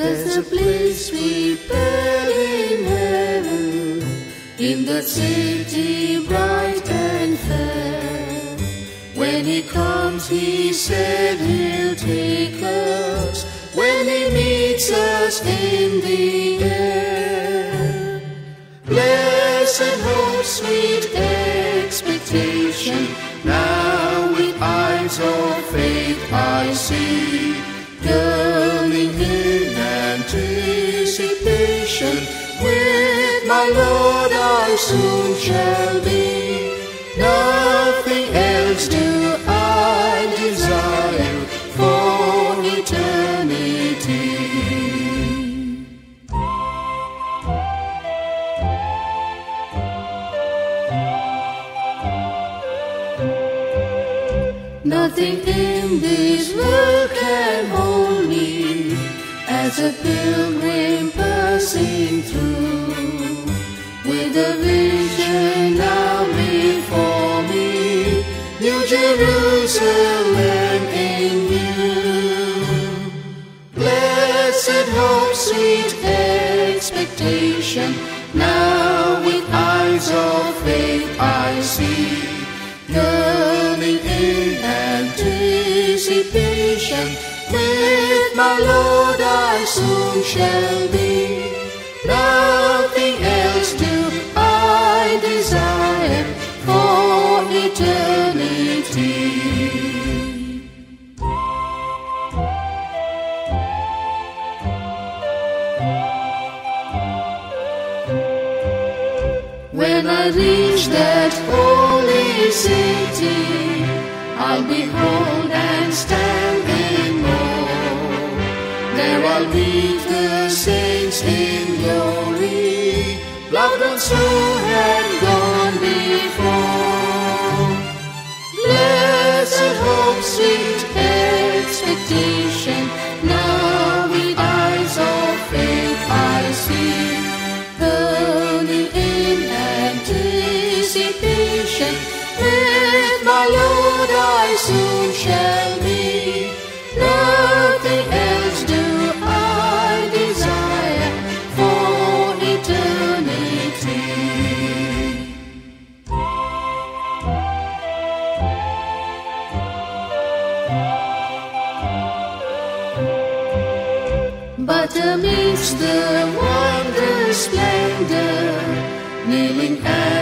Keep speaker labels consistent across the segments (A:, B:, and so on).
A: is prepared in heaven, in that city bright and fair. When he comes, he said he'll take us, when he meets us in the air. Blessed hope, sweet expectation, now with eyes of faith I see, coming my Lord I soon shall be. Nothing else do I desire for eternity. Nothing in this world can hold me as a pilgrim passing through. A vision now before me, New Jerusalem in view. Blessed hope, sweet expectation, now with eyes of faith I see yearning in anticipation. With my Lord I soon shall be. Reach that holy city, I'll behold and stand in awe. There I'll meet the saints in glory, loved ones who had gone before. Blessed hope, sweet But amidst the wondrous splendor, kneeling at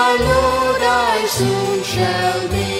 A: my Lord I soon shall be.